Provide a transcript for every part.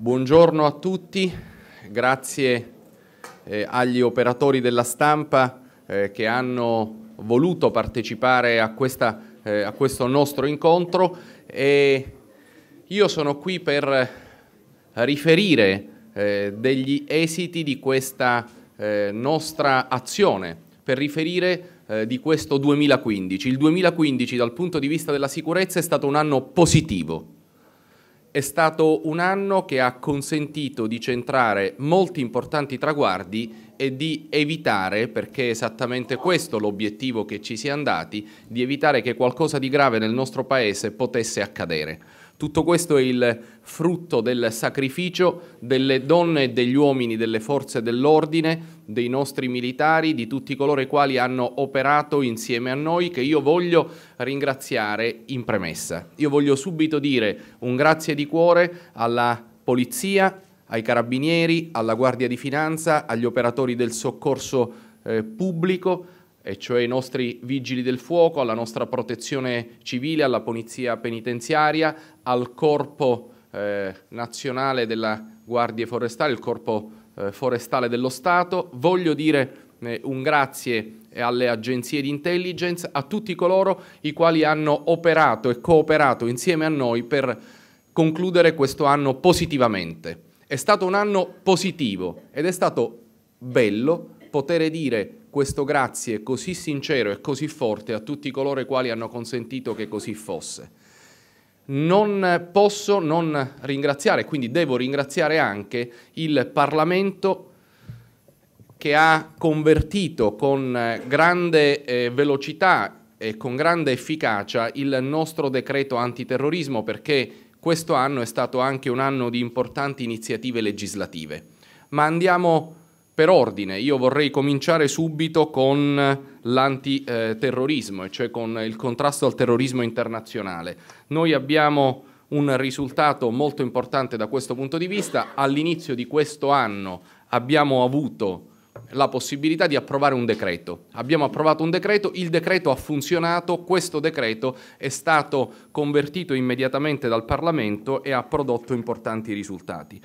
Buongiorno a tutti, grazie eh, agli operatori della stampa eh, che hanno voluto partecipare a, questa, eh, a, questo nostro incontro e io sono qui per riferire eh, degli esiti di questa eh, nostra azione, per riferire eh, di questo 2015. Il 2015 dal punto di vista della sicurezza è stato un anno positivo è stato un anno che ha consentito di centrare molti importanti traguardi e di evitare, perché è esattamente questo l'obiettivo che ci si è andati, di evitare che qualcosa di grave nel nostro Paese potesse accadere. Tutto questo è il frutto del sacrificio delle donne e degli uomini delle forze dell'ordine, dei nostri militari, di tutti coloro i quali hanno operato insieme a noi, che io voglio ringraziare in premessa. Io voglio subito dire un grazie di cuore alla Polizia, ai Carabinieri, alla Guardia di Finanza, agli operatori del soccorso eh, pubblico, e cioè i nostri vigili del fuoco, alla nostra protezione civile, alla polizia penitenziaria, al corpo eh, nazionale della Guardia Forestale, il corpo forestale dello Stato. Voglio dire eh, un grazie alle agenzie di intelligence, a tutti coloro i quali hanno operato e cooperato insieme a noi per concludere questo anno positivamente. È stato un anno positivo ed è stato bello poter dire questo grazie così sincero e così forte a tutti coloro i quali hanno consentito che così fosse. Non posso non ringraziare, quindi devo ringraziare anche il Parlamento che ha convertito con grande eh, velocità e con grande efficacia il nostro decreto antiterrorismo perché questo anno è stato anche un anno di importanti iniziative legislative. Ma andiamo per ordine, io vorrei cominciare subito con l'antiterrorismo, cioè con il contrasto al terrorismo internazionale. Noi abbiamo un risultato molto importante da questo punto di vista. All'inizio di questo anno abbiamo avuto la possibilità di approvare un decreto. Abbiamo approvato un decreto, il decreto ha funzionato, questo decreto è stato convertito immediatamente dal Parlamento e ha prodotto importanti risultati.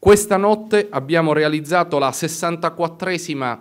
Questa notte abbiamo realizzato la 64esima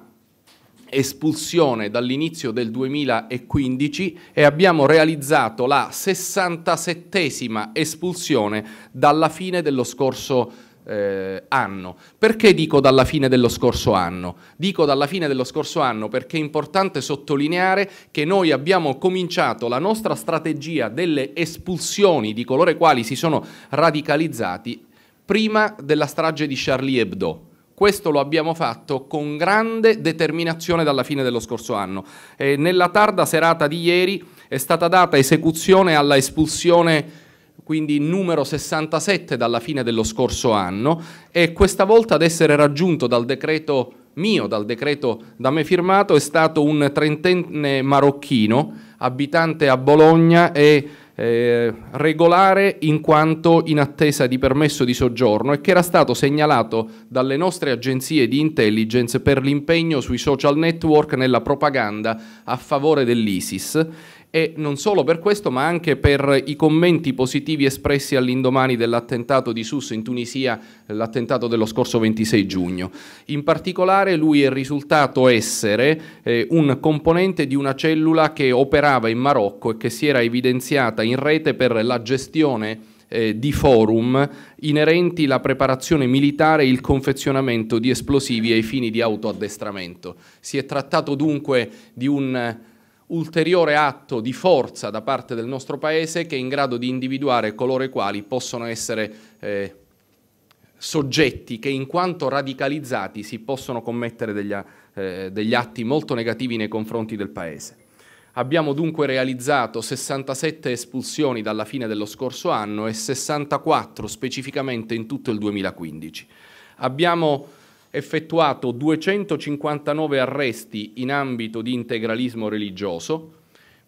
espulsione dall'inizio del 2015 e abbiamo realizzato la 67esima espulsione dalla fine dello scorso eh, anno. Perché dico dalla fine dello scorso anno? Dico dalla fine dello scorso anno perché è importante sottolineare che noi abbiamo cominciato la nostra strategia delle espulsioni di coloro i quali si sono radicalizzati prima della strage di Charlie Hebdo. Questo lo abbiamo fatto con grande determinazione dalla fine dello scorso anno. E nella tarda serata di ieri è stata data esecuzione alla espulsione quindi numero 67 dalla fine dello scorso anno e questa volta ad essere raggiunto dal decreto mio, dal decreto da me firmato, è stato un trentenne marocchino, abitante a Bologna e eh, regolare in quanto in attesa di permesso di soggiorno e che era stato segnalato dalle nostre agenzie di intelligence per l'impegno sui social network nella propaganda a favore dell'ISIS e non solo per questo ma anche per i commenti positivi espressi all'indomani dell'attentato di Sus in Tunisia, l'attentato dello scorso 26 giugno. In particolare lui è risultato essere eh, un componente di una cellula che operava in Marocco e che si era evidenziata in rete per la gestione eh, di forum inerenti alla preparazione militare e il confezionamento di esplosivi ai fini di autoaddestramento. Si è trattato dunque di un ulteriore atto di forza da parte del nostro Paese che è in grado di individuare coloro i quali possono essere eh, soggetti che in quanto radicalizzati si possono commettere degli, eh, degli atti molto negativi nei confronti del Paese. Abbiamo dunque realizzato 67 espulsioni dalla fine dello scorso anno e 64 specificamente in tutto il 2015. Abbiamo effettuato 259 arresti in ambito di integralismo religioso.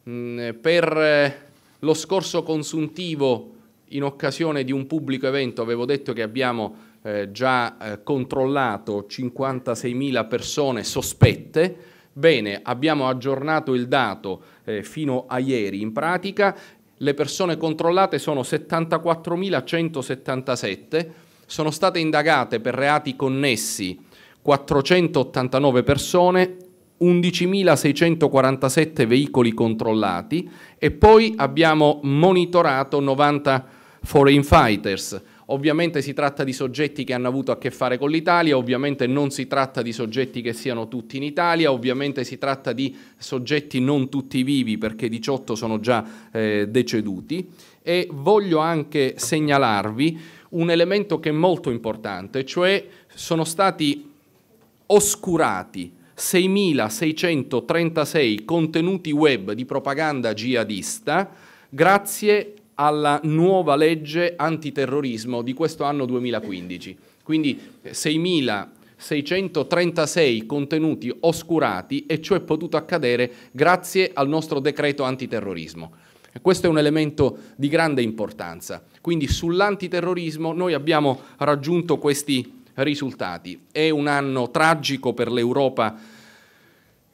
Mm, per eh, lo scorso consuntivo, in occasione di un pubblico evento, avevo detto che abbiamo eh, già eh, controllato 56.000 persone sospette. Bene, abbiamo aggiornato il dato fino a ieri. In pratica le persone controllate sono 74.177 sono state indagate per reati connessi 489 persone, 11.647 veicoli controllati e poi abbiamo monitorato 90 foreign fighters. Ovviamente si tratta di soggetti che hanno avuto a che fare con l'Italia, ovviamente non si tratta di soggetti che siano tutti in Italia, ovviamente si tratta di soggetti non tutti vivi perché 18 sono già eh, deceduti e voglio anche segnalarvi un elemento che è molto importante, cioè sono stati oscurati 6.636 contenuti web di propaganda jihadista grazie alla nuova legge antiterrorismo di questo anno 2015. Quindi 6.636 contenuti oscurati e ciò è potuto accadere grazie al nostro decreto antiterrorismo. E questo è un elemento di grande importanza. Quindi sull'antiterrorismo noi abbiamo raggiunto questi risultati. È un anno tragico per l'Europa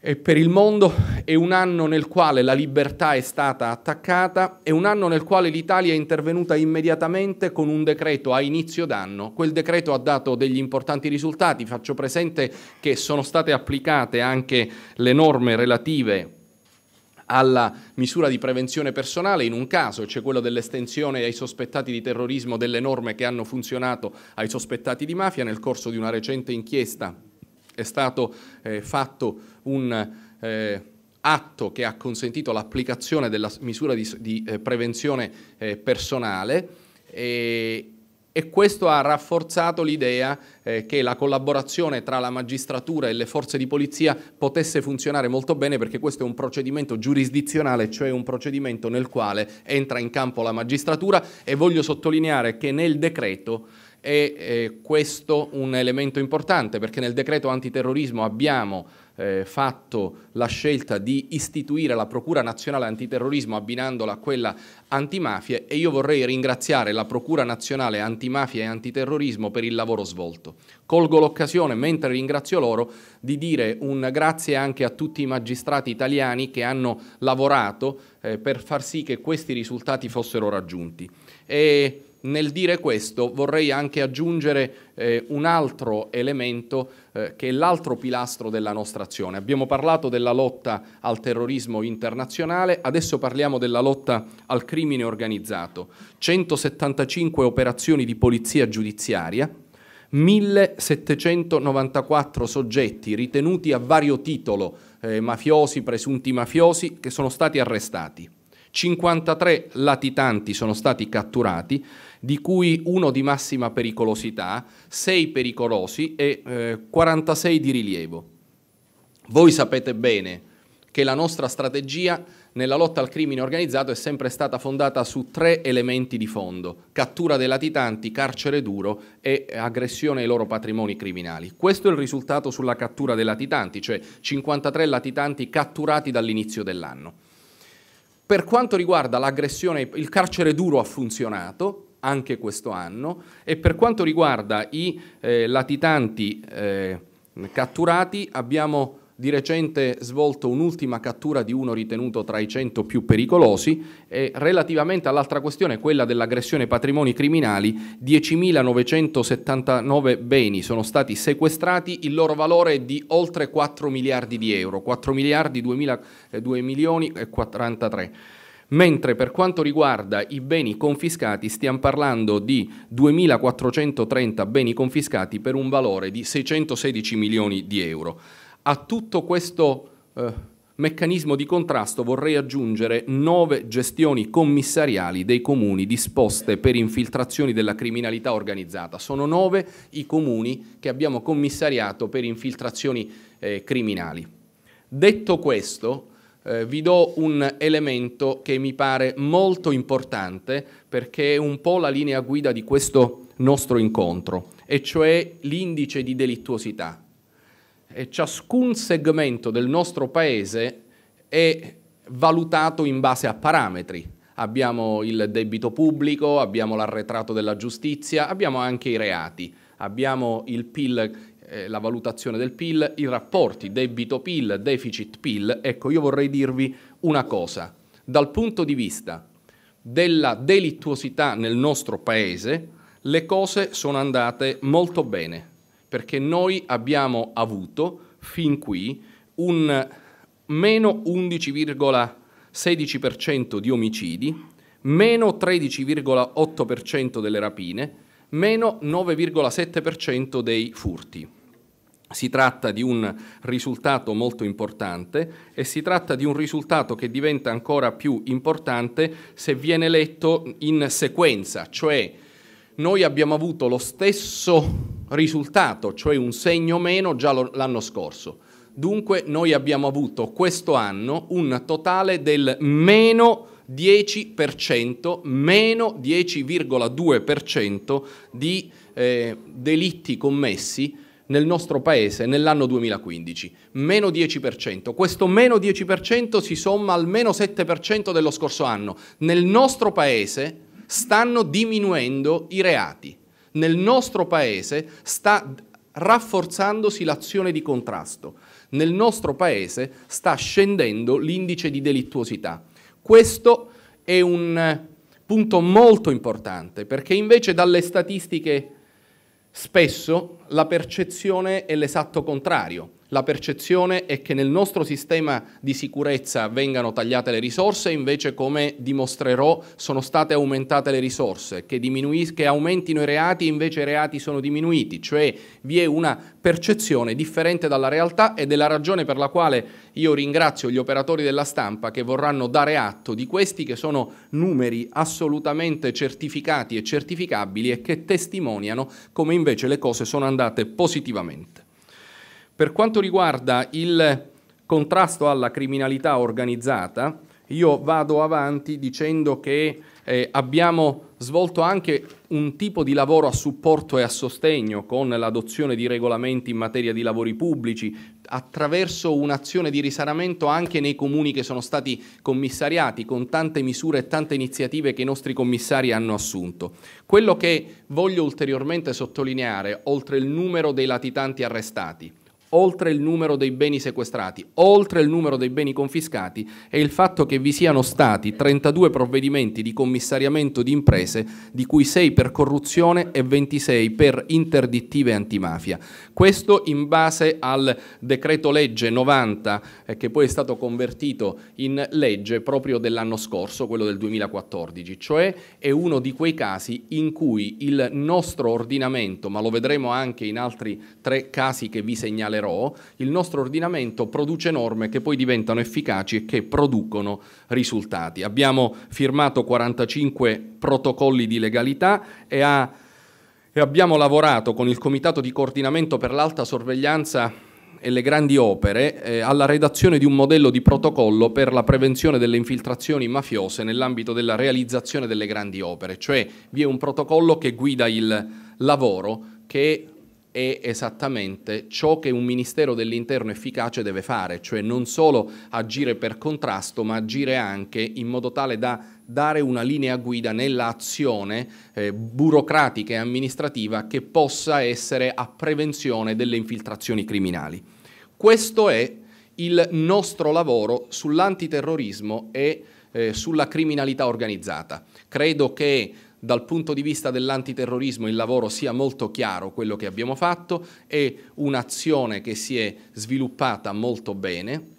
e per il mondo, è un anno nel quale la libertà è stata attaccata, è un anno nel quale l'Italia è intervenuta immediatamente con un decreto a inizio d'anno. Quel decreto ha dato degli importanti risultati, faccio presente che sono state applicate anche le norme relative alla misura di prevenzione personale in un caso, cioè quello dell'estensione ai sospettati di terrorismo delle norme che hanno funzionato ai sospettati di mafia. Nel corso di una recente inchiesta è stato eh, fatto un eh, atto che ha consentito l'applicazione della misura di, di eh, prevenzione eh, personale e, e questo ha rafforzato l'idea eh, che la collaborazione tra la magistratura e le forze di polizia potesse funzionare molto bene perché questo è un procedimento giurisdizionale, cioè un procedimento nel quale entra in campo la magistratura. E voglio sottolineare che nel decreto è eh, questo un elemento importante perché nel decreto antiterrorismo abbiamo eh, fatto la scelta di istituire la Procura Nazionale Antiterrorismo abbinandola a quella antimafia e io vorrei ringraziare la Procura Nazionale Antimafia e Antiterrorismo per il lavoro svolto. Colgo l'occasione, mentre ringrazio loro, di dire un grazie anche a tutti i magistrati italiani che hanno lavorato eh, per far sì che questi risultati fossero raggiunti. E nel dire questo vorrei anche aggiungere eh, un altro elemento eh, che è l'altro pilastro della nostra azione. Abbiamo parlato della lotta al terrorismo internazionale, adesso parliamo della lotta al crimine organizzato. 175 operazioni di polizia giudiziaria, 1794 soggetti ritenuti a vario titolo eh, mafiosi, presunti mafiosi, che sono stati arrestati. 53 latitanti sono stati catturati, di cui uno di massima pericolosità, 6 pericolosi e eh, 46 di rilievo. Voi sapete bene che la nostra strategia nella lotta al crimine organizzato è sempre stata fondata su tre elementi di fondo, cattura dei latitanti, carcere duro e aggressione ai loro patrimoni criminali. Questo è il risultato sulla cattura dei latitanti, cioè 53 latitanti catturati dall'inizio dell'anno. Per quanto riguarda l'aggressione, il carcere duro ha funzionato anche questo anno e per quanto riguarda i eh, latitanti eh, catturati abbiamo di recente svolto un'ultima cattura di uno ritenuto tra i 100 più pericolosi e relativamente all'altra questione, quella dell'aggressione ai patrimoni criminali, 10.979 beni sono stati sequestrati, il loro valore è di oltre 4 miliardi di euro, 4 miliardi 2, 2 milioni e 43 mentre per quanto riguarda i beni confiscati stiamo parlando di 2.430 beni confiscati per un valore di 616 milioni di euro. A tutto questo eh, meccanismo di contrasto vorrei aggiungere nove gestioni commissariali dei comuni disposte per infiltrazioni della criminalità organizzata. Sono nove i comuni che abbiamo commissariato per infiltrazioni eh, criminali. Detto questo, eh, vi do un elemento che mi pare molto importante perché è un po' la linea guida di questo nostro incontro, e cioè l'indice di delittuosità. Ciascun segmento del nostro paese è valutato in base a parametri. Abbiamo il debito pubblico, abbiamo l'arretrato della giustizia, abbiamo anche i reati, abbiamo il PIL eh, la valutazione del PIL, i rapporti debito-PIL, deficit-PIL, ecco io vorrei dirvi una cosa. Dal punto di vista della delittuosità nel nostro Paese, le cose sono andate molto bene, perché noi abbiamo avuto fin qui un meno 11,16% di omicidi, meno 13,8% delle rapine, meno 9,7% dei furti. Si tratta di un risultato molto importante e si tratta di un risultato che diventa ancora più importante se viene letto in sequenza, cioè noi abbiamo avuto lo stesso risultato, cioè un segno meno già l'anno scorso. Dunque noi abbiamo avuto questo anno un totale del meno 10%, meno 10,2% di eh, delitti commessi nel nostro paese nell'anno 2015, meno 10%. Questo meno 10% si somma al meno 7% dello scorso anno. Nel nostro paese stanno diminuendo i reati. Nel nostro paese sta rafforzandosi l'azione di contrasto. Nel nostro paese sta scendendo l'indice di delittuosità. Questo è un punto molto importante perché invece dalle statistiche spesso la percezione è l'esatto contrario. La percezione è che nel nostro sistema di sicurezza vengano tagliate le risorse, invece come dimostrerò sono state aumentate le risorse, che, che aumentino i reati, invece i reati sono diminuiti, cioè vi è una percezione differente dalla realtà ed è la ragione per la quale io ringrazio gli operatori della stampa che vorranno dare atto di questi che sono numeri assolutamente certificati e certificabili e che testimoniano come invece le cose sono andate positivamente. Per quanto riguarda il contrasto alla criminalità organizzata, io vado avanti dicendo che eh, abbiamo svolto anche un tipo di lavoro a supporto e a sostegno con l'adozione di regolamenti in materia di lavori pubblici, attraverso un'azione di risanamento anche nei comuni che sono stati commissariati, con tante misure e tante iniziative che i nostri commissari hanno assunto. Quello che voglio ulteriormente sottolineare, oltre il numero dei latitanti arrestati, oltre il numero dei beni sequestrati, oltre il numero dei beni confiscati, è il fatto che vi siano stati 32 provvedimenti di commissariamento di imprese, di cui 6 per corruzione e 26 per interdittive antimafia. Questo in base al decreto legge 90, eh, che poi è stato convertito in legge proprio dell'anno scorso, quello del 2014, cioè è uno di quei casi in cui il nostro ordinamento, ma lo vedremo anche in altri tre casi che vi segnalerò, però il nostro ordinamento produce norme che poi diventano efficaci e che producono risultati. Abbiamo firmato 45 protocolli di legalità e, ha, e abbiamo lavorato con il Comitato di coordinamento per l'alta sorveglianza e le grandi opere eh, alla redazione di un modello di protocollo per la prevenzione delle infiltrazioni mafiose nell'ambito della realizzazione delle grandi opere, cioè vi è un protocollo che guida il lavoro che è esattamente ciò che un Ministero dell'Interno efficace deve fare, cioè non solo agire per contrasto, ma agire anche in modo tale da dare una linea guida nell'azione eh, burocratica e amministrativa che possa essere a prevenzione delle infiltrazioni criminali. Questo è il nostro lavoro sull'antiterrorismo e eh, sulla criminalità organizzata. Credo che dal punto di vista dell'antiterrorismo il lavoro sia molto chiaro quello che abbiamo fatto, è un'azione che si è sviluppata molto bene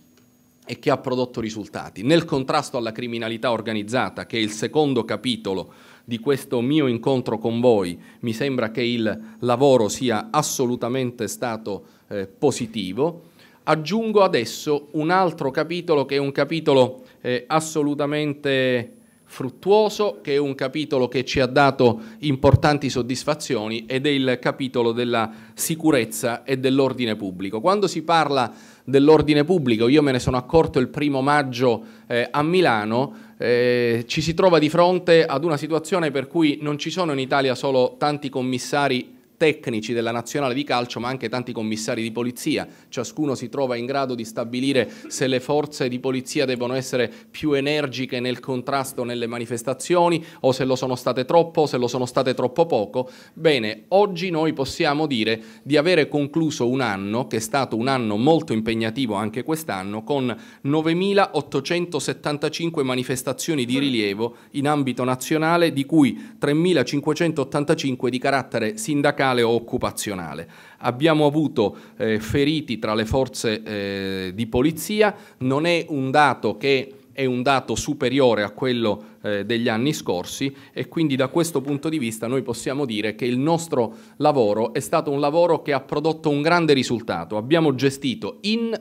e che ha prodotto risultati. Nel contrasto alla criminalità organizzata, che è il secondo capitolo di questo mio incontro con voi, mi sembra che il lavoro sia assolutamente stato eh, positivo. Aggiungo adesso un altro capitolo che è un capitolo eh, assolutamente fruttuoso, che è un capitolo che ci ha dato importanti soddisfazioni ed è il capitolo della sicurezza e dell'ordine pubblico. Quando si parla dell'ordine pubblico, io me ne sono accorto il primo maggio eh, a Milano, eh, ci si trova di fronte ad una situazione per cui non ci sono in Italia solo tanti commissari tecnici della nazionale di calcio, ma anche tanti commissari di polizia. Ciascuno si trova in grado di stabilire se le forze di polizia devono essere più energiche nel contrasto nelle manifestazioni o se lo sono state troppo o se lo sono state troppo poco. Bene, oggi noi possiamo dire di avere concluso un anno, che è stato un anno molto impegnativo anche quest'anno, con 9.875 manifestazioni di rilievo in ambito nazionale, di cui 3.585 di carattere sindacale sindacale o occupazionale. Abbiamo avuto eh, feriti tra le forze eh, di polizia, non è un dato che è un dato superiore a quello eh, degli anni scorsi e quindi da questo punto di vista noi possiamo dire che il nostro lavoro è stato un lavoro che ha prodotto un grande risultato. Abbiamo gestito in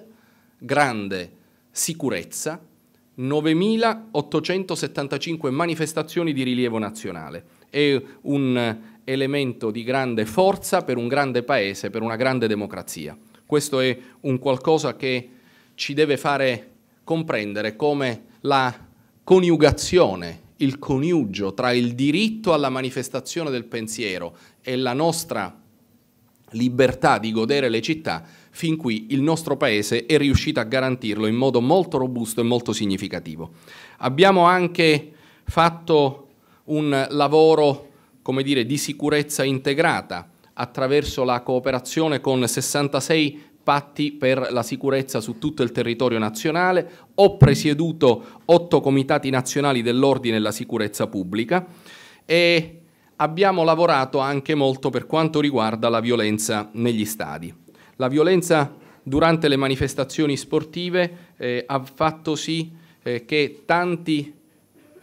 grande sicurezza 9.875 manifestazioni di rilievo nazionale. È un elemento di grande forza per un grande paese, per una grande democrazia. Questo è un qualcosa che ci deve fare comprendere come la coniugazione, il coniugio tra il diritto alla manifestazione del pensiero e la nostra libertà di godere le città, fin qui il nostro Paese è riuscito a garantirlo in modo molto robusto e molto significativo. Abbiamo anche fatto un lavoro come dire, di sicurezza integrata attraverso la cooperazione con 66 patti per la sicurezza su tutto il territorio nazionale, ho presieduto otto comitati nazionali dell'ordine e la sicurezza pubblica e abbiamo lavorato anche molto per quanto riguarda la violenza negli stadi. La violenza durante le manifestazioni sportive eh, ha fatto sì eh, che tanti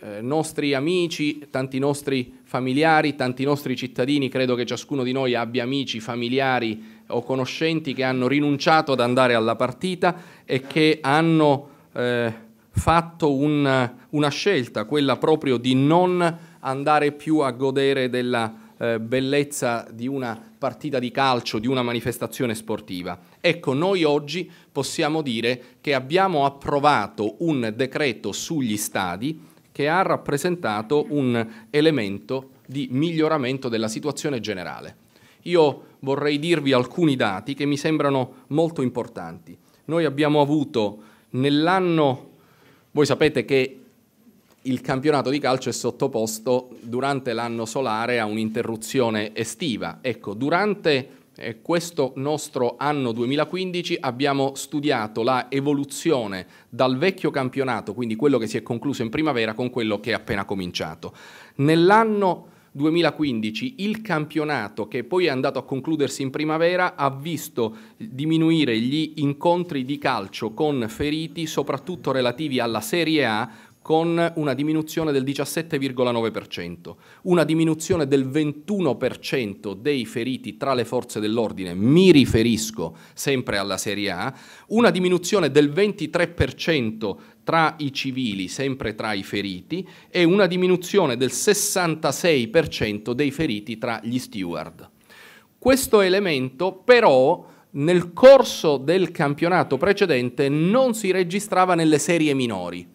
eh, nostri amici, tanti nostri familiari, tanti nostri cittadini, credo che ciascuno di noi abbia amici, familiari o conoscenti che hanno rinunciato ad andare alla partita e che hanno eh, fatto un, una scelta, quella proprio di non andare più a godere della eh, bellezza di una partita di calcio, di una manifestazione sportiva. Ecco, noi oggi possiamo dire che abbiamo approvato un decreto sugli stadi che ha rappresentato un elemento di miglioramento della situazione generale. Io vorrei dirvi alcuni dati che mi sembrano molto importanti. Noi abbiamo avuto nell'anno, voi sapete che il campionato di calcio è sottoposto durante l'anno solare a un'interruzione estiva. Ecco, durante questo nostro anno 2015 abbiamo studiato la evoluzione dal vecchio campionato, quindi quello che si è concluso in primavera, con quello che è appena cominciato. Nell'anno 2015 il campionato che poi è andato a concludersi in primavera ha visto diminuire gli incontri di calcio con feriti soprattutto relativi alla Serie A con una diminuzione del 17,9%, una diminuzione del 21% dei feriti tra le forze dell'ordine, mi riferisco sempre alla Serie A, una diminuzione del 23% tra i civili, sempre tra i feriti, e una diminuzione del 66% dei feriti tra gli steward. Questo elemento però nel corso del campionato precedente non si registrava nelle serie minori.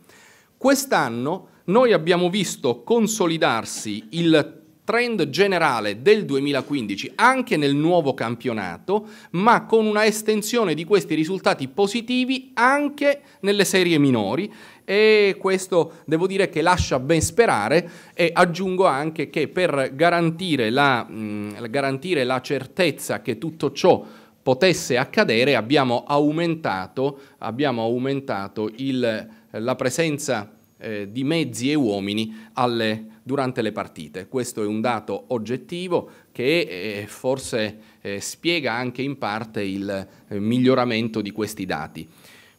Quest'anno noi abbiamo visto consolidarsi il trend generale del 2015 anche nel nuovo campionato, ma con una estensione di questi risultati positivi anche nelle serie minori. E questo devo dire che lascia ben sperare e aggiungo anche che per garantire la, mh, garantire la certezza che tutto ciò potesse accadere abbiamo aumentato, abbiamo aumentato il la presenza eh, di mezzi e uomini alle, durante le partite. Questo è un dato oggettivo che eh, forse eh, spiega anche in parte il eh, miglioramento di questi dati.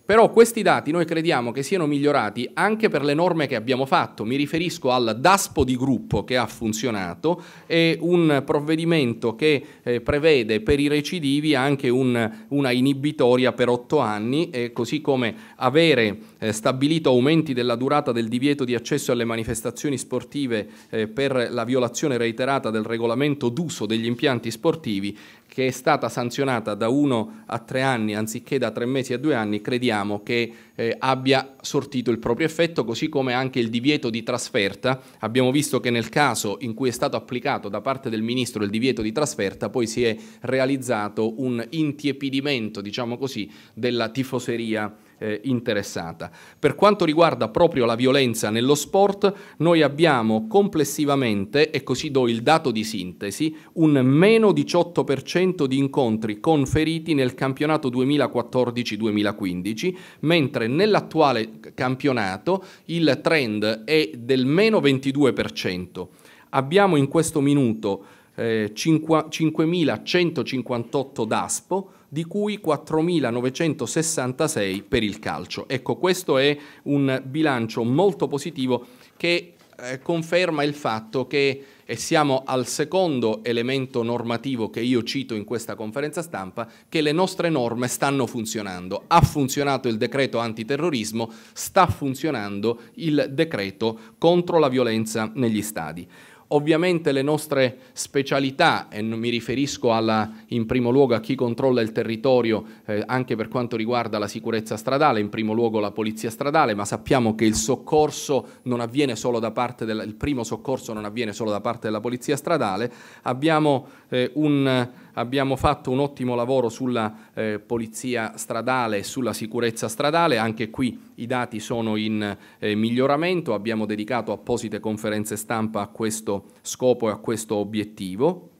Però questi dati noi crediamo che siano migliorati anche per le norme che abbiamo fatto. Mi riferisco al DASPO di gruppo che ha funzionato e un provvedimento che eh, prevede per i recidivi anche un, una inibitoria per otto anni, e così come avere eh, stabilito aumenti della durata del divieto di accesso alle manifestazioni sportive eh, per la violazione reiterata del regolamento d'uso degli impianti sportivi che è stata sanzionata da uno a tre anni anziché da tre mesi a due anni, crediamo che eh, abbia sortito il proprio effetto, così come anche il divieto di trasferta. Abbiamo visto che nel caso in cui è stato applicato da parte del Ministro il divieto di trasferta, poi si è realizzato un intiepidimento, diciamo così, della tifoseria eh, interessata. Per quanto riguarda proprio la violenza nello sport, noi abbiamo complessivamente, e così do il dato di sintesi, un meno 18% di incontri con feriti nel campionato 2014-2015, mentre nell'attuale campionato il trend è del meno 22%. Abbiamo in questo minuto eh, 5.158 DASPO, di cui 4.966 per il calcio. Ecco, questo è un bilancio molto positivo che eh, conferma il fatto che e siamo al secondo elemento normativo che io cito in questa conferenza stampa, che le nostre norme stanno funzionando. Ha funzionato il decreto antiterrorismo, sta funzionando il decreto contro la violenza negli stadi. Ovviamente le nostre specialità, e mi riferisco alla, in primo luogo a chi controlla il territorio eh, anche per quanto riguarda la sicurezza stradale, in primo luogo la polizia stradale, ma sappiamo che il soccorso non avviene solo da parte della, il primo soccorso non avviene solo da parte della polizia stradale, abbiamo eh, un abbiamo fatto un ottimo lavoro sulla eh, polizia stradale e sulla sicurezza stradale, anche qui i dati sono in eh, miglioramento, abbiamo dedicato apposite conferenze stampa a questo scopo e a questo obiettivo.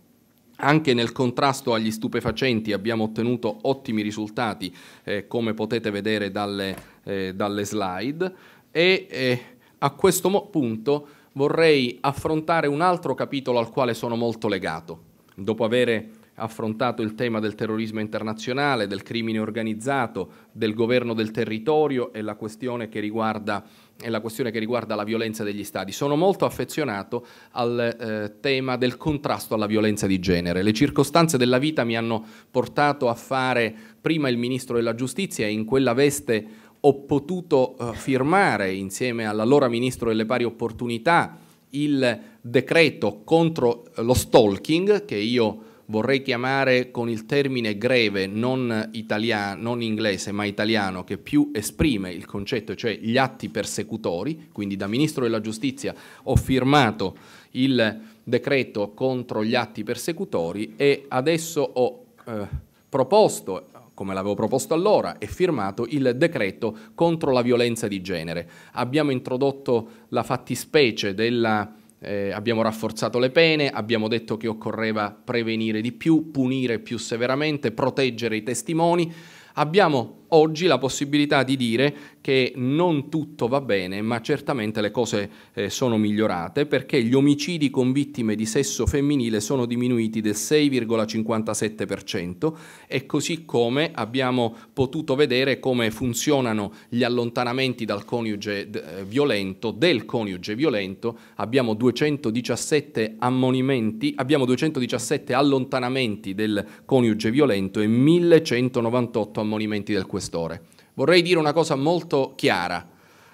Anche nel contrasto agli stupefacenti abbiamo ottenuto ottimi risultati, eh, come potete vedere dalle, eh, dalle slide, e eh, a questo punto vorrei affrontare un altro capitolo al quale sono molto legato. Dopo avere affrontato il tema del terrorismo internazionale, del crimine organizzato, del governo del territorio e la questione che riguarda, la, questione che riguarda la violenza degli Stati. Sono molto affezionato al eh, tema del contrasto alla violenza di genere. Le circostanze della vita mi hanno portato a fare prima il Ministro della Giustizia e in quella veste ho potuto eh, firmare insieme all'allora Ministro delle Pari Opportunità il decreto contro lo stalking che io vorrei chiamare con il termine greve, non, italiano, non inglese ma italiano, che più esprime il concetto, cioè gli atti persecutori, quindi da Ministro della Giustizia ho firmato il decreto contro gli atti persecutori e adesso ho eh, proposto come l'avevo proposto allora, e firmato il decreto contro la violenza di genere. Abbiamo introdotto la fattispecie della eh, abbiamo rafforzato le pene, abbiamo detto che occorreva prevenire di più, punire più severamente, proteggere i testimoni. Abbiamo oggi la possibilità di dire che non tutto va bene, ma certamente le cose eh, sono migliorate perché gli omicidi con vittime di sesso femminile sono diminuiti del 6,57% e così come abbiamo potuto vedere come funzionano gli allontanamenti dal coniuge eh, violento, del coniuge violento, abbiamo 217 ammonimenti, abbiamo 217 allontanamenti del coniuge violento e 1198 ammonimenti del coniuge questore. Vorrei dire una cosa molto chiara.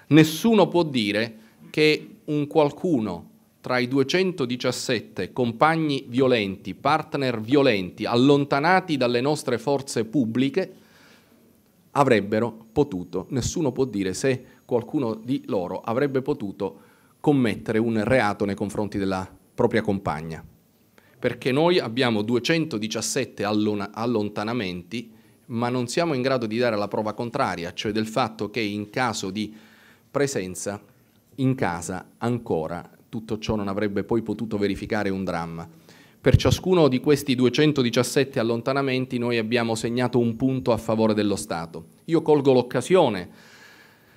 Nessuno può dire che un qualcuno tra i 217 compagni violenti, partner violenti, allontanati dalle nostre forze pubbliche, avrebbero potuto, nessuno può dire se qualcuno di loro avrebbe potuto commettere un reato nei confronti della propria compagna. Perché noi abbiamo 217 allontanamenti ma non siamo in grado di dare la prova contraria, cioè del fatto che in caso di presenza in casa ancora tutto ciò non avrebbe poi potuto verificare un dramma. Per ciascuno di questi 217 allontanamenti noi abbiamo segnato un punto a favore dello Stato. Io colgo l'occasione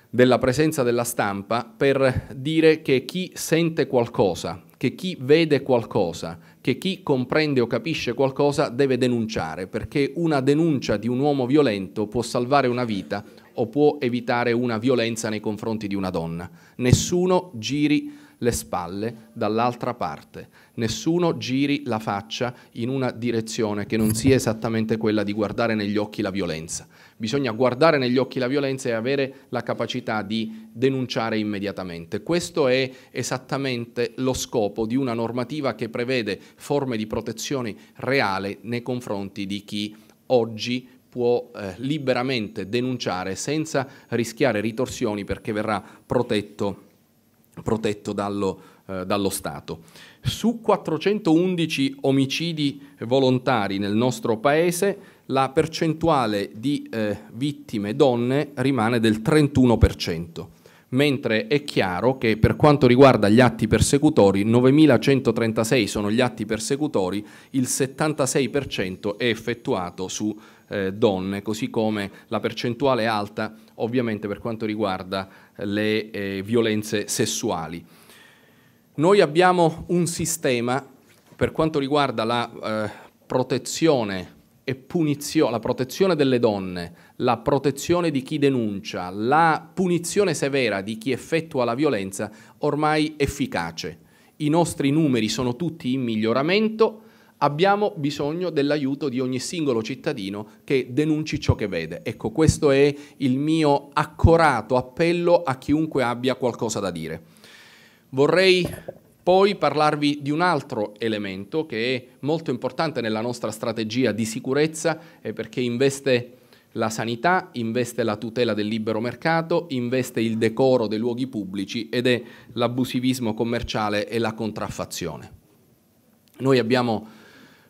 della presenza della stampa per dire che chi sente qualcosa, che chi vede qualcosa, che chi comprende o capisce qualcosa deve denunciare, perché una denuncia di un uomo violento può salvare una vita o può evitare una violenza nei confronti di una donna. Nessuno giri le spalle dall'altra parte, nessuno giri la faccia in una direzione che non sia esattamente quella di guardare negli occhi la violenza. Bisogna guardare negli occhi la violenza e avere la capacità di denunciare immediatamente. Questo è esattamente lo scopo di una normativa che prevede forme di protezione reale nei confronti di chi oggi può eh, liberamente denunciare senza rischiare ritorsioni perché verrà protetto, protetto dallo, eh, dallo Stato. Su 411 omicidi volontari nel nostro Paese la percentuale di eh, vittime donne rimane del 31% mentre è chiaro che per quanto riguarda gli atti persecutori, 9.136 sono gli atti persecutori, il 76% è effettuato su eh, donne, così come la percentuale alta ovviamente per quanto riguarda le eh, violenze sessuali. Noi abbiamo un sistema per quanto riguarda la eh, protezione e punizione, la protezione delle donne, la protezione di chi denuncia, la punizione severa di chi effettua la violenza ormai efficace. I nostri numeri sono tutti in miglioramento, abbiamo bisogno dell'aiuto di ogni singolo cittadino che denunci ciò che vede. Ecco, questo è il mio accorato appello a chiunque abbia qualcosa da dire. Vorrei poi parlarvi di un altro elemento che è molto importante nella nostra strategia di sicurezza eh, perché investe la sanità, investe la tutela del libero mercato, investe il decoro dei luoghi pubblici ed è l'abusivismo commerciale e la contraffazione. Noi abbiamo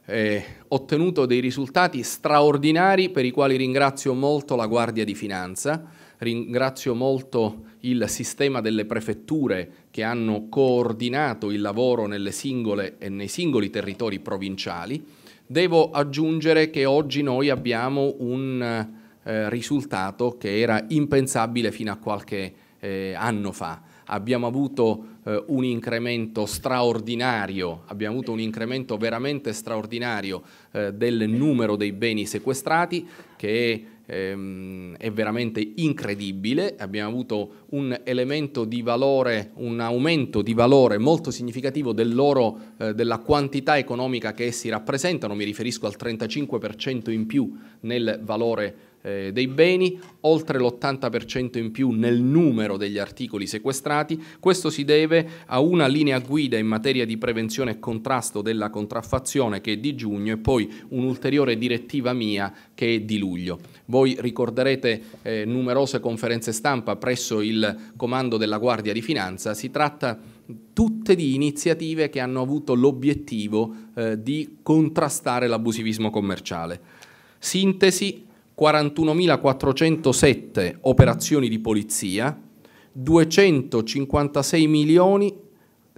eh, ottenuto dei risultati straordinari per i quali ringrazio molto la Guardia di Finanza, ringrazio molto il sistema delle prefetture che hanno coordinato il lavoro nelle singole e nei singoli territori provinciali. Devo aggiungere che oggi noi abbiamo un eh, risultato che era impensabile fino a qualche eh, anno fa. Abbiamo avuto eh, un incremento straordinario, abbiamo avuto un incremento veramente straordinario eh, del numero dei beni sequestrati che è ehm, è veramente incredibile, abbiamo avuto un elemento di valore, un aumento di valore molto significativo del loro, eh, della quantità economica che essi rappresentano, mi riferisco al 35% in più nel valore eh, dei beni, oltre l'80% in più nel numero degli articoli sequestrati. Questo si deve a una linea guida in materia di prevenzione e contrasto della contraffazione che è di giugno e poi un'ulteriore direttiva mia che è di luglio. Voi ricorderete eh, numerose conferenze stampa presso il comando della Guardia di Finanza, si tratta tutte di iniziative che hanno avuto l'obiettivo eh, di contrastare l'abusivismo commerciale. Sintesi, 41.407 operazioni di polizia, 256 milioni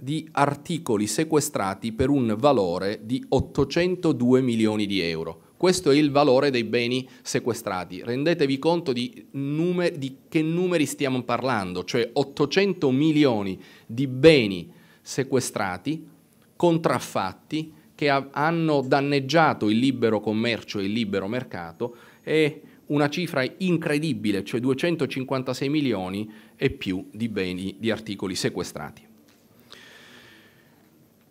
di articoli sequestrati per un valore di 802 milioni di euro. Questo è il valore dei beni sequestrati. Rendetevi conto di, numer di che numeri stiamo parlando, cioè 800 milioni di beni sequestrati, contraffatti, che hanno danneggiato il libero commercio e il libero mercato è una cifra incredibile, cioè 256 milioni e più di beni, di articoli sequestrati.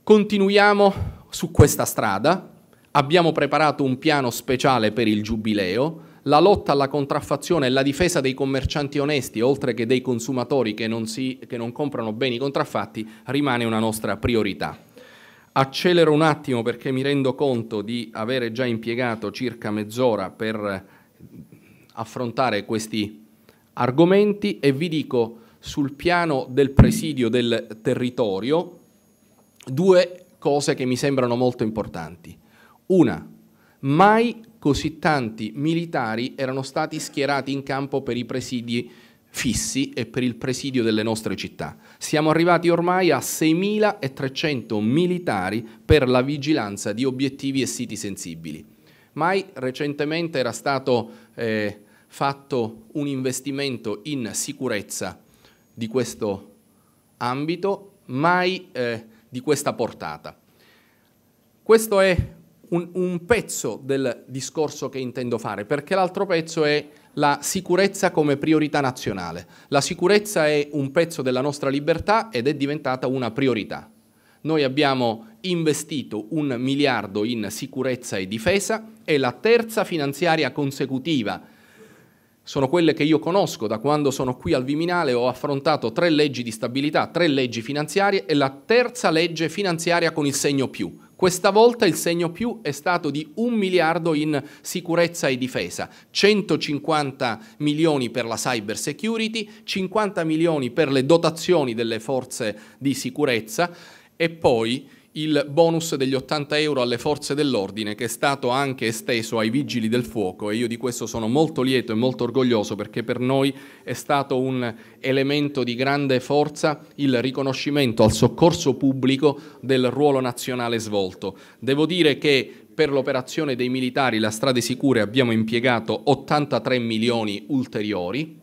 Continuiamo su questa strada, abbiamo preparato un piano speciale per il Giubileo, la lotta alla contraffazione e la difesa dei commercianti onesti, oltre che dei consumatori che non, si, che non comprano beni contraffatti, rimane una nostra priorità. Accelero un attimo perché mi rendo conto di avere già impiegato circa mezz'ora per affrontare questi argomenti e vi dico sul piano del presidio del territorio due cose che mi sembrano molto importanti. Una, mai così tanti militari erano stati schierati in campo per i presidi fissi e per il presidio delle nostre città. Siamo arrivati ormai a 6.300 militari per la vigilanza di obiettivi e siti sensibili. Mai recentemente era stato eh, fatto un investimento in sicurezza di questo ambito, mai eh, di questa portata. Questo è un, un pezzo del discorso che intendo fare, perché l'altro pezzo è la sicurezza come priorità nazionale. La sicurezza è un pezzo della nostra libertà ed è diventata una priorità. Noi abbiamo investito un miliardo in sicurezza e difesa, è la terza finanziaria consecutiva sono quelle che io conosco da quando sono qui al Viminale, ho affrontato tre leggi di stabilità, tre leggi finanziarie e la terza legge finanziaria con il segno più. Questa volta il segno più è stato di un miliardo in sicurezza e difesa, 150 milioni per la cyber security, 50 milioni per le dotazioni delle forze di sicurezza e poi il bonus degli 80 euro alle forze dell'ordine che è stato anche esteso ai vigili del fuoco e io di questo sono molto lieto e molto orgoglioso perché per noi è stato un elemento di grande forza il riconoscimento al soccorso pubblico del ruolo nazionale svolto. Devo dire che per l'operazione dei militari La Strade Sicure abbiamo impiegato 83 milioni ulteriori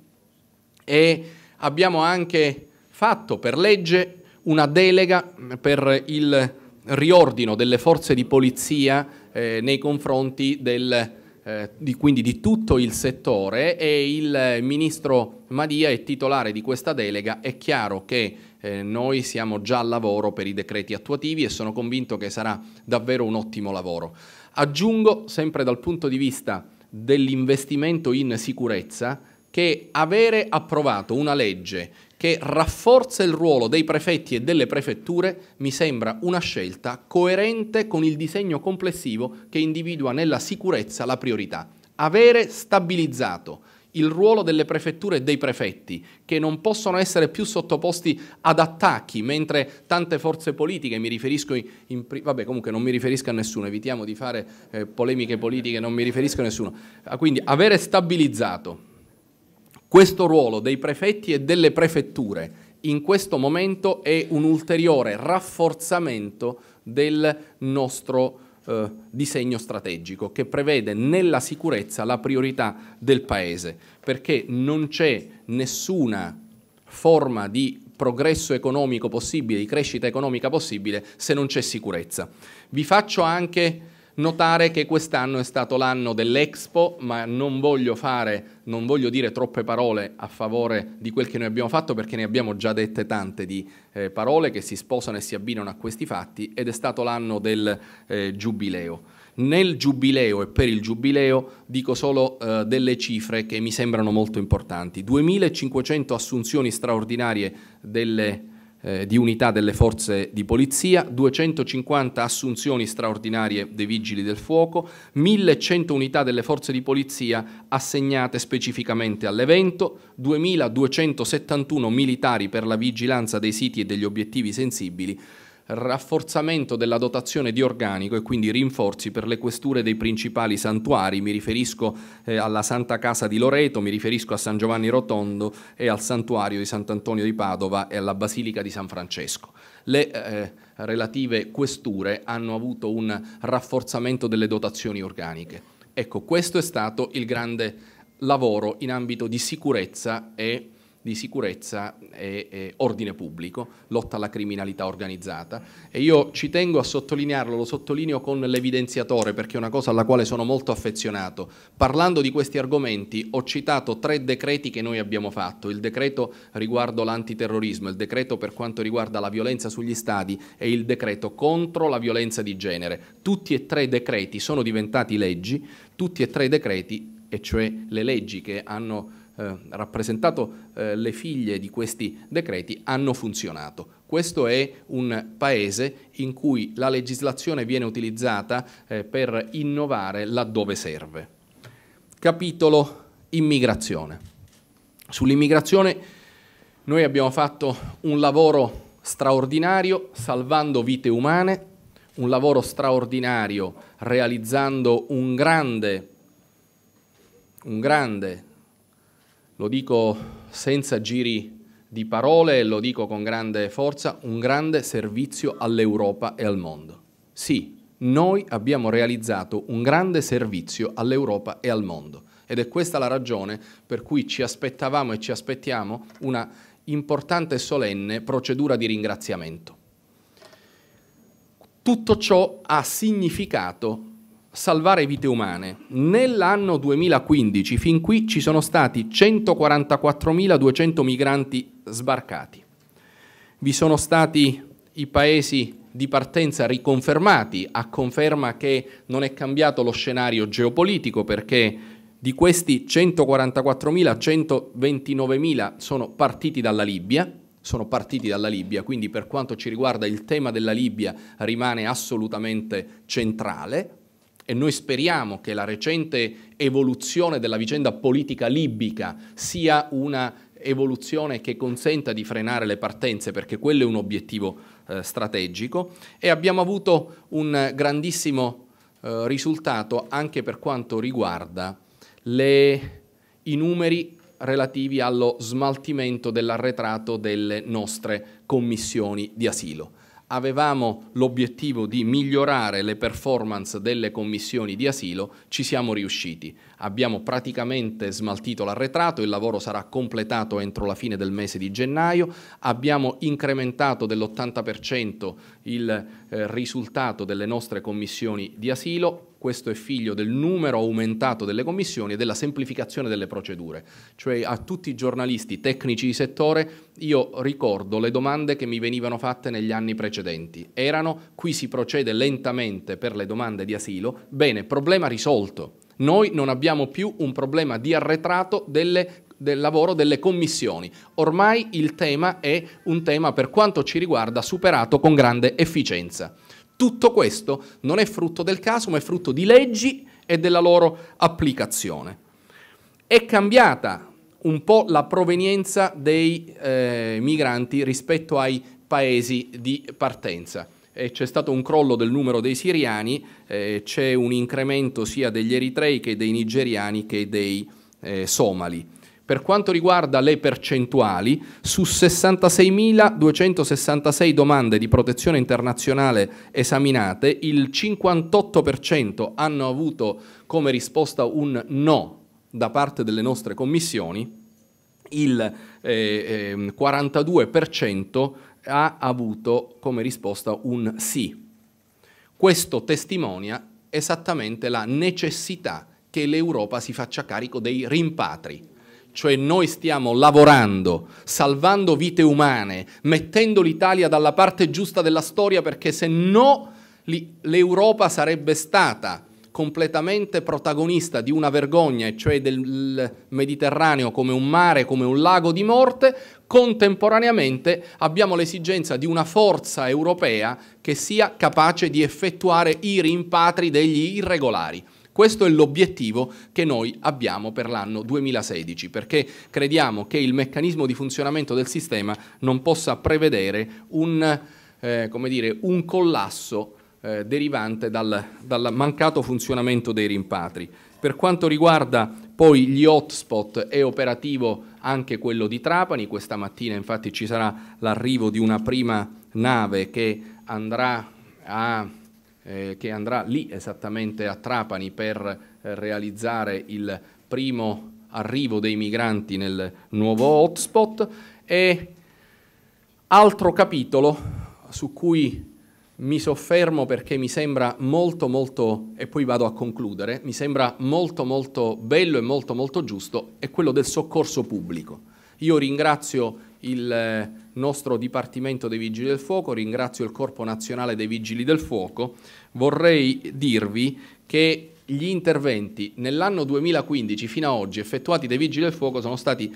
e abbiamo anche fatto per legge una delega per il riordino delle forze di polizia eh, nei confronti del, eh, di, quindi di tutto il settore e il ministro Madia è titolare di questa delega. È chiaro che eh, noi siamo già al lavoro per i decreti attuativi e sono convinto che sarà davvero un ottimo lavoro. Aggiungo, sempre dal punto di vista dell'investimento in sicurezza, che avere approvato una legge che rafforza il ruolo dei prefetti e delle prefetture mi sembra una scelta coerente con il disegno complessivo che individua nella sicurezza la priorità. Avere stabilizzato il ruolo delle prefetture e dei prefetti, che non possono essere più sottoposti ad attacchi, mentre tante forze politiche, mi riferisco in, in vabbè comunque non mi riferisco a nessuno, evitiamo di fare eh, polemiche politiche, non mi riferisco a nessuno, ah, quindi avere stabilizzato questo ruolo dei prefetti e delle prefetture in questo momento è un ulteriore rafforzamento del nostro eh, disegno strategico che prevede nella sicurezza la priorità del Paese, perché non c'è nessuna forma di progresso economico possibile, di crescita economica possibile, se non c'è sicurezza. Vi faccio anche notare che quest'anno è stato l'anno dell'Expo, ma non voglio, fare, non voglio dire troppe parole a favore di quel che noi abbiamo fatto perché ne abbiamo già dette tante di eh, parole che si sposano e si abbinano a questi fatti ed è stato l'anno del eh, Giubileo. Nel Giubileo e per il Giubileo dico solo eh, delle cifre che mi sembrano molto importanti. 2.500 assunzioni straordinarie delle eh, di unità delle forze di polizia, 250 assunzioni straordinarie dei vigili del fuoco, 1100 unità delle forze di polizia assegnate specificamente all'evento, 2271 militari per la vigilanza dei siti e degli obiettivi sensibili, rafforzamento della dotazione di organico e quindi rinforzi per le questure dei principali santuari, mi riferisco eh, alla Santa Casa di Loreto, mi riferisco a San Giovanni Rotondo e al santuario di Sant'Antonio di Padova e alla Basilica di San Francesco. Le eh, relative questure hanno avuto un rafforzamento delle dotazioni organiche. Ecco, questo è stato il grande lavoro in ambito di sicurezza e di sicurezza e, e, ordine pubblico, lotta alla criminalità organizzata e io ci tengo a sottolinearlo, lo sottolineo con l'evidenziatore perché è una cosa alla quale sono molto affezionato. Parlando di questi argomenti ho citato tre decreti che noi abbiamo fatto, il decreto riguardo l'antiterrorismo, il decreto per quanto riguarda la violenza sugli stadi e il decreto contro la violenza di genere. Tutti e tre i decreti sono diventati leggi, tutti e tre i decreti, e cioè le leggi che hanno eh, rappresentato eh, le figlie di questi decreti hanno funzionato. Questo è un paese in cui la legislazione viene utilizzata eh, per innovare laddove serve. Capitolo immigrazione. Sull'immigrazione noi abbiamo fatto un lavoro straordinario salvando vite umane, un lavoro straordinario realizzando un grande, un grande lo dico senza giri di parole e lo dico con grande forza, un grande servizio all'Europa e al mondo. Sì, noi abbiamo realizzato un grande servizio all'Europa e al mondo ed è questa la ragione per cui ci aspettavamo e ci aspettiamo una importante e solenne procedura di ringraziamento. Tutto ciò ha significato salvare vite umane. Nell'anno 2015 fin qui ci sono stati 144.200 migranti sbarcati. Vi sono stati i paesi di partenza riconfermati, a conferma che non è cambiato lo scenario geopolitico perché Di questi 144.000, 129.000 sono partiti dalla Libia, sono partiti dalla Libia, quindi per quanto ci riguarda il tema della Libia rimane assolutamente centrale e noi speriamo che la recente evoluzione della vicenda politica libica sia una evoluzione che consenta di frenare le partenze, perché quello è un obiettivo eh, strategico, e abbiamo avuto un grandissimo eh, risultato anche per quanto riguarda le, i numeri relativi allo smaltimento dell'arretrato delle nostre commissioni di asilo avevamo l'obiettivo di migliorare le performance delle commissioni di asilo, ci siamo riusciti. Abbiamo praticamente smaltito l'arretrato, il lavoro sarà completato entro la fine del mese di gennaio, abbiamo incrementato dell'80% il eh, risultato delle nostre commissioni di asilo, questo è figlio del numero aumentato delle commissioni e della semplificazione delle procedure. Cioè a tutti i giornalisti tecnici di settore io ricordo le domande che mi venivano fatte negli anni precedenti. Erano qui si procede lentamente per le domande di asilo, bene, problema risolto. Noi non abbiamo più un problema di arretrato delle del lavoro delle commissioni. Ormai il tema è un tema per quanto ci riguarda superato con grande efficienza. Tutto questo non è frutto del caso, ma è frutto di leggi e della loro applicazione. È cambiata un po' la provenienza dei eh, migranti rispetto ai paesi di partenza. Eh, c'è stato un crollo del numero dei siriani, eh, c'è un incremento sia degli eritrei che dei nigeriani che dei eh, somali. Per quanto riguarda le percentuali, su 66.266 domande di protezione internazionale esaminate, il 58% hanno avuto come risposta un no da parte delle nostre commissioni, il eh, eh, 42% ha avuto come risposta un sì. Questo testimonia esattamente la necessità che l'Europa si faccia carico dei rimpatri cioè noi stiamo lavorando, salvando vite umane, mettendo l'Italia dalla parte giusta della storia perché se no l'Europa sarebbe stata completamente protagonista di una vergogna, e cioè del Mediterraneo come un mare, come un lago di morte, contemporaneamente abbiamo l'esigenza di una forza europea che sia capace di effettuare i rimpatri degli irregolari. Questo è l'obiettivo che noi abbiamo per l'anno 2016, perché crediamo che il meccanismo di funzionamento del sistema non possa prevedere un, eh, dire, un collasso eh, derivante dal, dal mancato funzionamento dei rimpatri. Per quanto riguarda poi gli hotspot è operativo anche quello di Trapani, questa mattina infatti ci sarà l'arrivo di una prima nave che andrà a eh, che andrà lì esattamente a Trapani per eh, realizzare il primo arrivo dei migranti nel nuovo hotspot. E altro capitolo su cui mi soffermo perché mi sembra molto molto, e poi vado a concludere, mi sembra molto molto bello e molto molto giusto, è quello del soccorso pubblico. Io ringrazio il eh, nostro Dipartimento dei Vigili del Fuoco, ringrazio il Corpo Nazionale dei Vigili del Fuoco, vorrei dirvi che gli interventi nell'anno 2015 fino ad oggi effettuati dai Vigili del Fuoco sono stati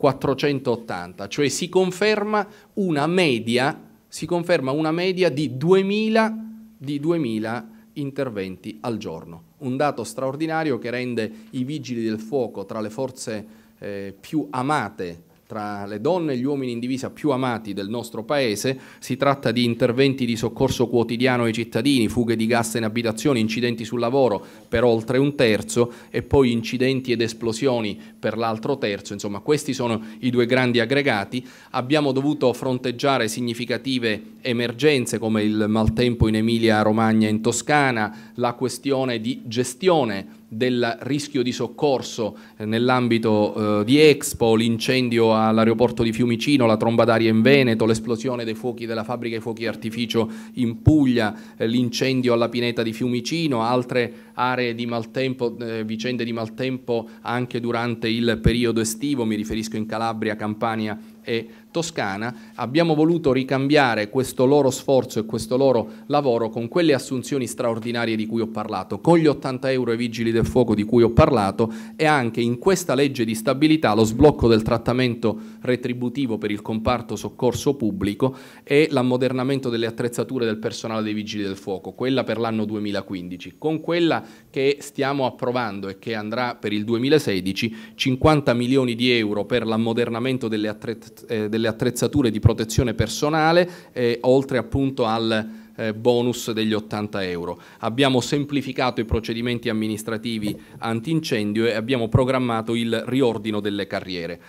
722.480, cioè si conferma una media, conferma una media di 2.000, di 2000 interventi al giorno. Un dato straordinario che rende i Vigili del Fuoco tra le forze eh, più amate tra le donne e gli uomini in divisa più amati del nostro paese, si tratta di interventi di soccorso quotidiano ai cittadini, fughe di gas in abitazioni, incidenti sul lavoro per oltre un terzo e poi incidenti ed esplosioni per l'altro terzo, insomma questi sono i due grandi aggregati. Abbiamo dovuto fronteggiare significative emergenze come il maltempo in Emilia Romagna e in Toscana, la questione di gestione del rischio di soccorso eh, nell'ambito eh, di Expo, l'incendio all'aeroporto di Fiumicino, la tromba d'aria in Veneto, l'esplosione dei fuochi della fabbrica di fuochi artificio in Puglia, eh, l'incendio alla pineta di Fiumicino, altre aree di maltempo, vicende di maltempo anche durante il periodo estivo, mi riferisco in Calabria, Campania e Toscana, abbiamo voluto ricambiare questo loro sforzo e questo loro lavoro con quelle assunzioni straordinarie di cui ho parlato, con gli 80 euro ai vigili del fuoco di cui ho parlato e anche in questa legge di stabilità lo sblocco del trattamento retributivo per il comparto soccorso pubblico e l'ammodernamento delle attrezzature del personale dei vigili del fuoco, quella per l'anno 2015. Con quella che stiamo approvando e che andrà per il 2016, 50 milioni di euro per l'ammodernamento delle, attrezz eh, delle attrezzature di protezione personale, eh, oltre appunto al eh, bonus degli 80 euro. Abbiamo semplificato i procedimenti amministrativi antincendio e abbiamo programmato il riordino delle carriere.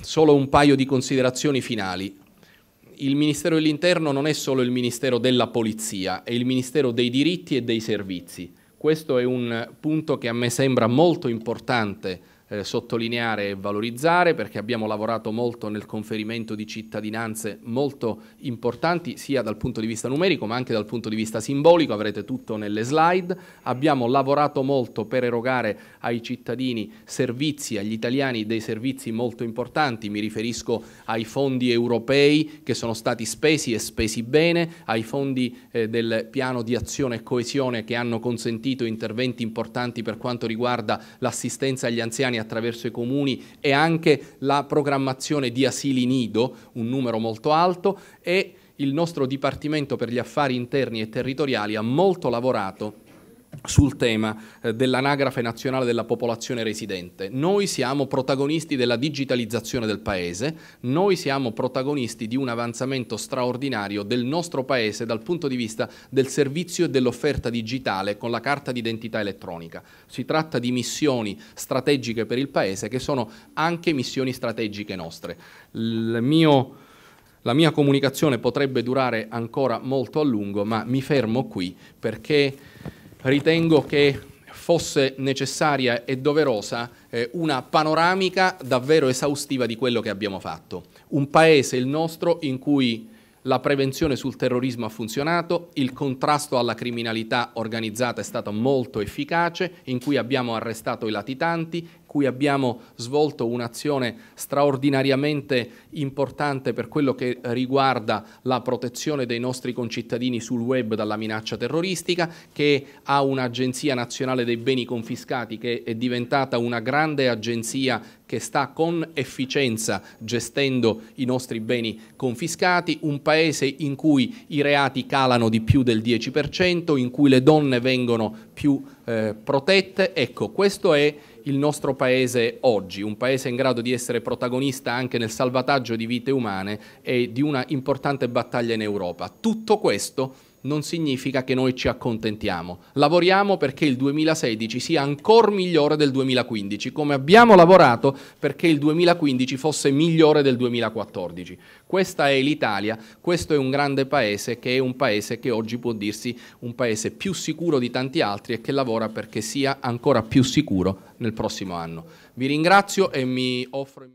Solo un paio di considerazioni finali. Il Ministero dell'Interno non è solo il Ministero della Polizia, è il Ministero dei diritti e dei servizi. Questo è un punto che a me sembra molto importante eh, sottolineare e valorizzare perché abbiamo lavorato molto nel conferimento di cittadinanze molto importanti sia dal punto di vista numerico ma anche dal punto di vista simbolico, avrete tutto nelle slide. Abbiamo lavorato molto per erogare ai cittadini servizi, agli italiani dei servizi molto importanti, mi riferisco ai fondi europei che sono stati spesi e spesi bene, ai fondi eh, del piano di azione e coesione che hanno consentito interventi importanti per quanto riguarda l'assistenza agli anziani attraverso i comuni e anche la programmazione di asili nido, un numero molto alto, e il nostro Dipartimento per gli Affari Interni e Territoriali ha molto lavorato sul tema eh, dell'anagrafe nazionale della popolazione residente. Noi siamo protagonisti della digitalizzazione del Paese, noi siamo protagonisti di un avanzamento straordinario del nostro Paese dal punto di vista del servizio e dell'offerta digitale con la carta d'identità elettronica. Si tratta di missioni strategiche per il Paese che sono anche missioni strategiche nostre. La mia comunicazione potrebbe durare ancora molto a lungo, ma mi fermo qui perché ritengo che fosse necessaria e doverosa eh, una panoramica davvero esaustiva di quello che abbiamo fatto. Un paese, il nostro, in cui la prevenzione sul terrorismo ha funzionato, il contrasto alla criminalità organizzata è stato molto efficace, in cui abbiamo arrestato i latitanti, cui abbiamo svolto un'azione straordinariamente importante per quello che riguarda la protezione dei nostri concittadini sul web dalla minaccia terroristica, che ha un'agenzia nazionale dei beni confiscati che è diventata una grande agenzia che sta con efficienza gestendo i nostri beni confiscati, un paese in cui i reati calano di più del 10%, in cui le donne vengono più eh, protette. Ecco, questo è il nostro paese oggi, un paese in grado di essere protagonista anche nel salvataggio di vite umane e di una importante battaglia in Europa. Tutto questo non significa che noi ci accontentiamo. Lavoriamo perché il 2016 sia ancora migliore del 2015, come abbiamo lavorato perché il 2015 fosse migliore del 2014. Questa è l'Italia, questo è un grande paese che è un paese che oggi può dirsi un paese più sicuro di tanti altri e che lavora perché sia ancora più sicuro nel prossimo anno. Vi ringrazio e mi offro